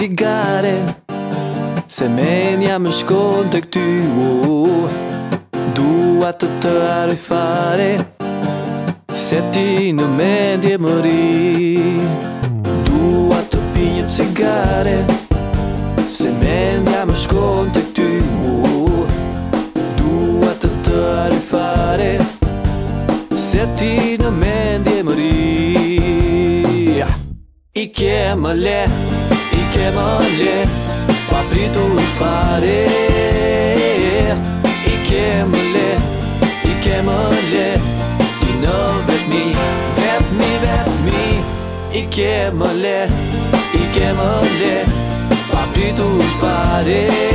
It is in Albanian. Cigare, se menja më shkon të këty oh, oh, Dua të të arë fare Se ti në mendje më ri Dua të pinjë cigare Se menja më shkon të këty ti në mendje më ri I ke më le, i ke më le Pa pritu fare I ke më le, i ke më le Ti në vetëmi, vetëmi, vetëmi I ke më le, i ke më le Pa pritu fare